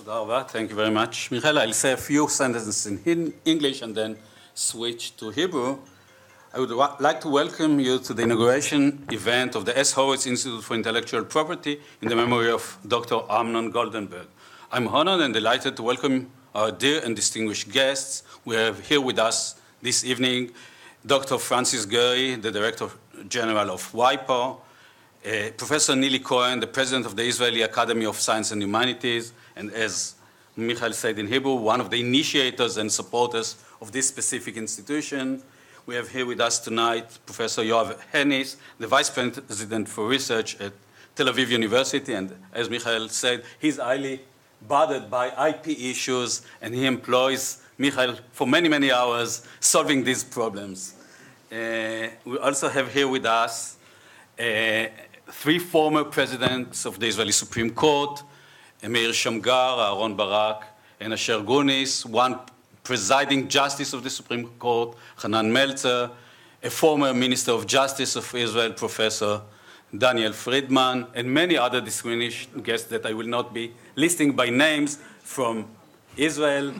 תודה רבה, thank you very much. Michael, I'll say a few sentences in English and then switch to Hebrew. I would like to welcome you to the inauguration event of the S. Horowitz Institute for Intellectual Property in the memory of Dr. Amnon Goldenberg. I'm honored and delighted to welcome our dear and distinguished guests. We have here with us this evening Dr. Francis Gurry, the Director General of WIPO, uh, Professor Nili Cohen, the President of the Israeli Academy of Science and Humanities, and as Michael said in Hebrew, one of the initiators and supporters of this specific institution. We have here with us tonight Professor Yoav Hennis, the Vice President for Research at Tel Aviv University, and as Michael said, he's highly bothered by IP issues, and he employs Michael for many, many hours solving these problems. Uh, we also have here with us uh, three former presidents of the Israeli Supreme Court, Meir Shamgar, Aaron Barak, and Asher Gunis, one presiding justice of the Supreme Court, Hanan Meltzer, a former Minister of Justice of Israel, Professor Daniel Friedman, and many other distinguished guests that I will not be listing by names from Israel.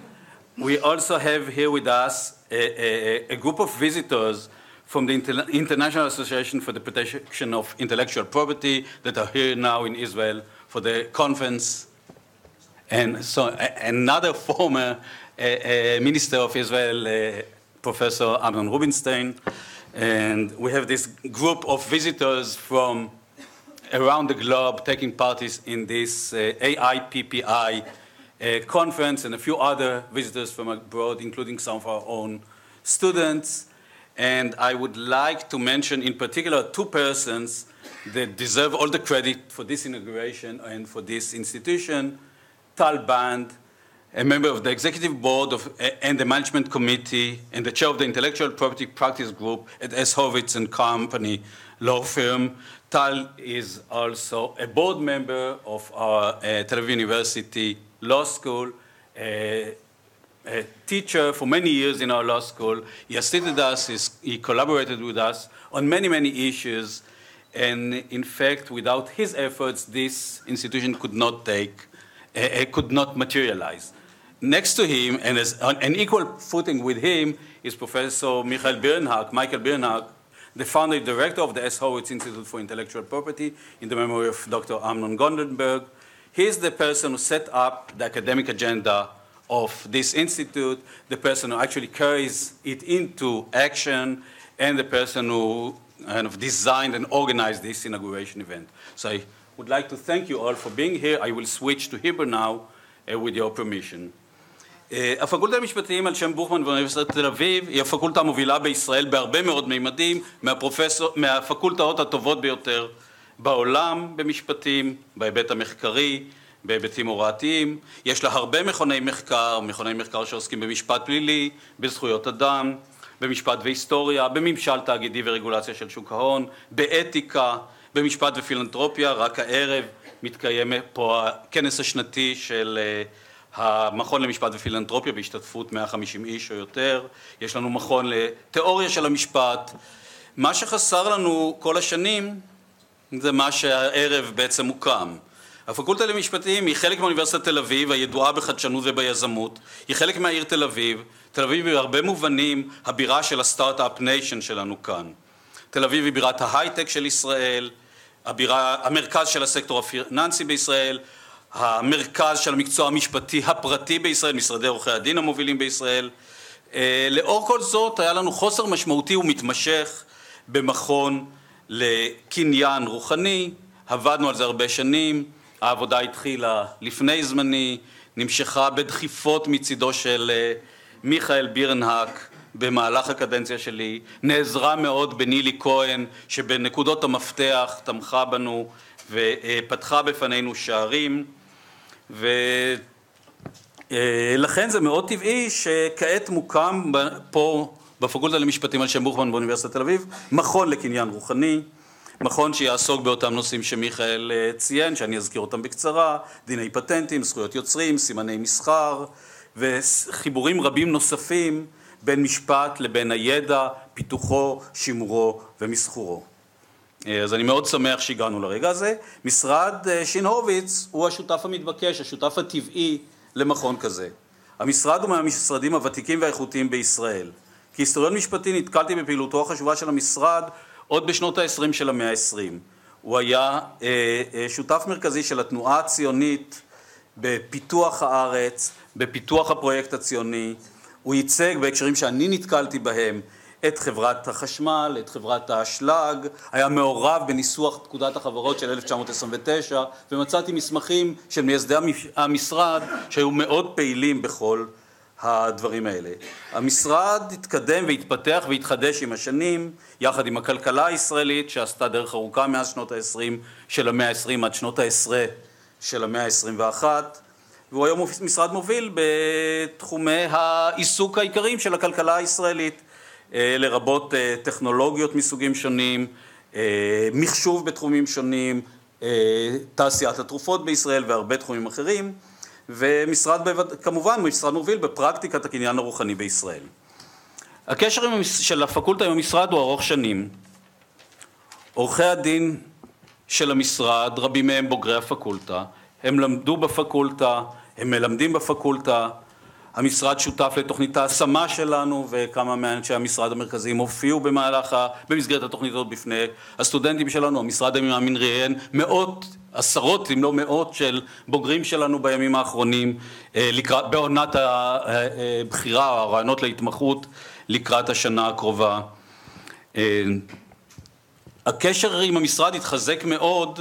We also have here with us a, a, a group of visitors from the Inter International Association for the Protection of Intellectual Property that are here now in Israel for the conference. And so another former uh, Minister of Israel, Professor Amnon Rubinstein. And we have this group of visitors from around the globe taking part in this uh, AIPPI uh, conference and a few other visitors from abroad, including some of our own students. And I would like to mention in particular two persons that deserve all the credit for this inauguration and for this institution. Tal Band, a member of the executive board of, and the management committee and the chair of the intellectual property practice group at S. Horowitz and Company law firm. Tal is also a board member of our uh, Tel Aviv University Law School, a, a, teacher for many years in our law school. He assisted us, he collaborated with us on many, many issues. And in fact, without his efforts, this institution could not take, uh, could not materialize. Next to him, and as on an equal footing with him, is Professor Michael Birnhag, Michael Birnhag, the founder and director of the S. Horowitz Institute for Intellectual Property in the memory of Dr. Amnon Goldenberg. He is the person who set up the academic agenda of this institute, the person who actually carries it into action, and the person who kind of designed and organized this inauguration event. So I would like to thank you all for being here. I will switch to Hebrew now uh, with your permission. הפקולטה למשפטים על שם בוכמן באוניברסיטת תל אביב היא הפקולטה המובילה בישראל בהרבה מאוד מימדים מהפקולטאות הטובות ביותר בעולם במשפטים, בהיבט המחקרי, בהיבטים הוראתיים. יש לה הרבה מכוני מחקר, מכוני מחקר שעוסקים במשפט פלילי, בזכויות אדם, במשפט והיסטוריה, בממשל תאגידי ורגולציה של שוק ההון, באתיקה, במשפט ופילנטרופיה. רק הערב מתקיים פה הכנס השנתי של המכון למשפט ופילנטרופיה בהשתתפות 150 איש או יותר, יש לנו מכון לתיאוריה של המשפט. מה שחסר לנו כל השנים זה מה שהערב בעצם הוקם. הפקולטה למשפטים היא חלק מאוניברסיטת תל אביב, הידועה בחדשנות וביזמות, היא חלק מהעיר תל אביב, תל אביב היא בהרבה מובנים הבירה של ה Start-Up Nation שלנו כאן. תל אביב היא בירת ההייטק של ישראל, הבירה, המרכז של הסקטור הפיננסי בישראל, המרכז של המקצוע המשפטי הפרטי בישראל, משרדי עורכי הדין המובילים בישראל. לאור כל זאת היה לנו חוסר משמעותי ומתמשך במכון לקניין רוחני, עבדנו על זה הרבה שנים, העבודה התחילה לפני זמני, נמשכה בדחיפות מצידו של מיכאל בירנהק במהלך הקדנציה שלי, נעזרה מאוד בנילי כהן שבנקודות המפתח תמכה בנו ופתחה בפנינו שערים. ולכן זה מאוד טבעי שכעת מוקם פה בפקולטה למשפטים על שם בוכמן באוניברסיטת תל אביב מכון לקניין רוחני, מכון שיעסוק באותם נושאים שמיכאל ציין, שאני אזכיר אותם בקצרה, דיני פטנטים, זכויות יוצרים, סימני מסחר וחיבורים רבים נוספים בין משפט לבין הידע, פיתוחו, שימורו ומסחורו. אז אני מאוד שמח שהגענו לרגע הזה. משרד שין הורוביץ הוא השותף המתבקש, השותף הטבעי למכון כזה. המשרד הוא מהמשרדים הוותיקים והאיכותיים בישראל. כהיסטוריון משפטי נתקלתי בפעילותו החשובה של המשרד עוד בשנות ה-20 של המאה ה-20. הוא היה אה, אה, שותף מרכזי של התנועה הציונית בפיתוח הארץ, בפיתוח הפרויקט הציוני. הוא ייצג בהקשרים שאני נתקלתי בהם את חברת החשמל, את חברת האשלג, היה מעורב בניסוח פקודת החברות של 1929 ומצאתי מסמכים של מייסדי המשרד שהיו מאוד פעילים בכל הדברים האלה. המשרד התקדם והתפתח והתחדש עם השנים יחד עם הכלכלה הישראלית שעשתה דרך ארוכה מאז שנות ה-20 של המאה ה-20 עד שנות ה-10 של המאה ה-21 והוא היום משרד מוביל בתחומי העיסוק העיקריים של הכלכלה הישראלית אה, לרבות אה, טכנולוגיות מסוגים שונים, אה, מחשוב בתחומים שונים, תעשיית התרופות בישראל והרבה תחומים אחרים ומשרד כמובן משרד מוביל בפרקטיקת הקניין הרוחני בישראל. הקשר של הפקולטה עם המשרד הוא ארוך שנים. עורכי הדין של המשרד, רבים מהם בוגרי הפקולטה, הם למדו בפקולטה, הם מלמדים בפקולטה, המשרד שותף לתוכנית ההשמה שלנו וכמה מאנשי המשרד המרכזיים הופיעו במהלך, במסגרת התוכנית הזאת בפני הסטודנטים שלנו, המשרד מאמין ראיין מאות, עשרות אם לא מאות של בוגרים שלנו בימים האחרונים אה, בעונת הבחירה או הרעיונות להתמחות לקראת השנה הקרובה. אה, הקשר עם המשרד התחזק מאוד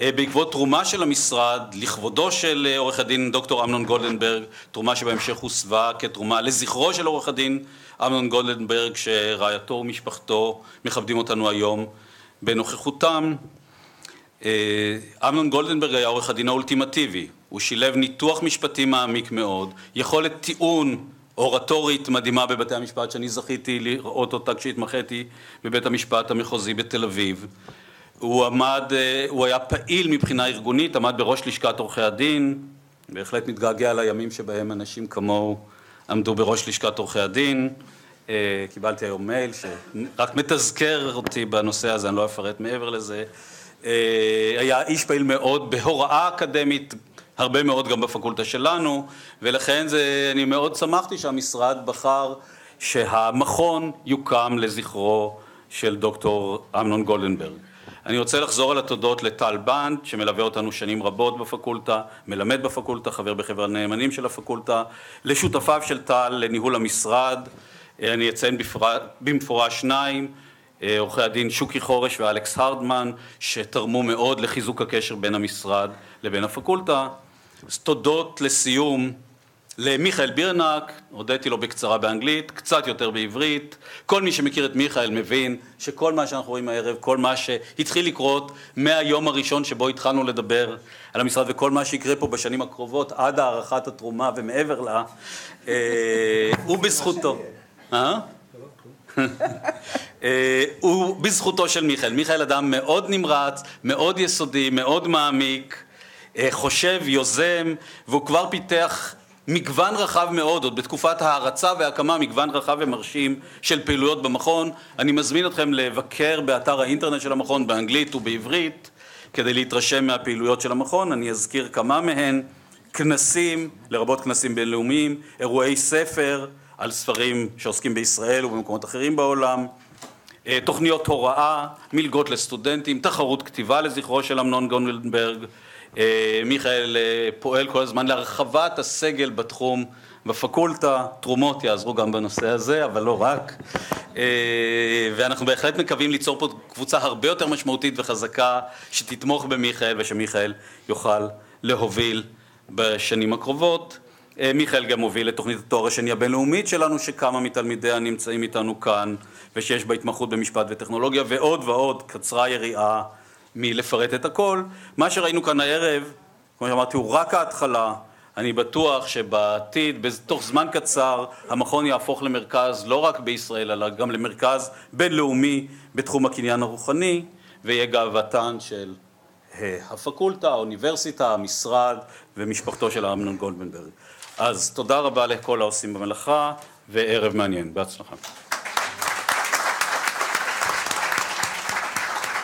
אה, בעקבות תרומה של המשרד לכבודו של אה, עורך הדין דוקטור אמנון גולדנברג, תרומה שבהמשך הוסבה כתרומה לזכרו של עורך הדין אמנון גולדנברג שרעייתו ומשפחתו מכבדים אותנו היום בנוכחותם. אה, אמנון גולדנברג היה עורך הדין האולטימטיבי, הוא שילב ניתוח משפטי מעמיק מאוד, יכולת טיעון אורטורית מדהימה בבתי המשפט שאני זכיתי לראות אותה כשהתמחיתי בבית המשפט המחוזי בתל אביב הוא עמד, אה, הוא היה פעיל מבחינה ארגונית, עמד בראש לשכת עורכי הדין, בהחלט מתגעגע לימים שבהם אנשים כמוהו עמדו בראש לשכת עורכי הדין. אה, קיבלתי היום מייל שרק מתזכר אותי בנושא הזה, אני לא אפרט מעבר לזה. אה, היה איש פעיל מאוד בהוראה אקדמית, הרבה מאוד גם בפקולטה שלנו, ולכן זה, אני מאוד שמחתי שהמשרד בחר שהמכון יוקם לזכרו של דוקטור אמנון גולדנברג. אני רוצה לחזור על התודות לטל בנד שמלווה אותנו שנים רבות בפקולטה, מלמד בפקולטה, חבר בחבר הנאמנים של הפקולטה, לשותפיו של טל לניהול המשרד, אני אציין במפורש שניים, עורכי הדין שוקי חורש ואלכס הרדמן שתרמו מאוד לחיזוק הקשר בין המשרד לבין הפקולטה. אז תודות לסיום למיכאל בירנק, הודיתי לו בקצרה באנגלית, קצת יותר בעברית. כל מי שמכיר את מיכאל מבין שכל מה שאנחנו רואים הערב, כל מה שהתחיל לקרות מהיום הראשון שבו התחלנו לדבר על המשרד וכל מה שיקרה פה בשנים הקרובות עד הארכת התרומה ומעבר לה, אה, הוא בזכותו. אה? אה? הוא בזכותו של מיכאל. מיכאל אדם מאוד נמרץ, מאוד יסודי, מאוד מעמיק, חושב, יוזם, והוא כבר פיתח מגוון רחב מאוד, עוד בתקופת ההרצה וההקמה, מגוון רחב ומרשים של פעילויות במכון. אני מזמין אתכם לבקר באתר האינטרנט של המכון באנגלית ובעברית כדי להתרשם מהפעילויות של המכון. אני אזכיר כמה מהן, כנסים, לרבות כנסים בינלאומיים, אירועי ספר על ספרים שעוסקים בישראל ובמקומות אחרים בעולם, אה, תוכניות הוראה, מלגות לסטודנטים, תחרות כתיבה לזכרו של אמנון גונלדברג, אה, מיכאל אה, פועל כל הזמן להרחבת הסגל בתחום בפקולטה, תרומות יעזרו גם בנושא הזה, אבל לא רק. ואנחנו בהחלט מקווים ליצור פה קבוצה הרבה יותר משמעותית וחזקה שתתמוך במיכאל ושמיכאל יוכל להוביל בשנים הקרובות. מיכאל גם הוביל את תוכנית התואר השני הבינלאומית שלנו שכמה מתלמידיה נמצאים איתנו כאן ושיש בה התמחות במשפט וטכנולוגיה ועוד ועוד, קצרה היריעה מלפרט את הכל. מה שראינו כאן הערב, כמו שאמרתי, הוא רק ההתחלה. אני בטוח שבעתיד, בתוך זמן קצר, המכון יהפוך למרכז לא רק בישראל, אלא גם למרכז בינלאומי בתחום הקניין הרוחני, ויהיה גאוותן של אה, הפקולטה, האוניברסיטה, המשרד ומשפחתו של אמנון גולדנברג. אז תודה רבה לכל העושים במלאכה וערב מעניין. בהצלחה.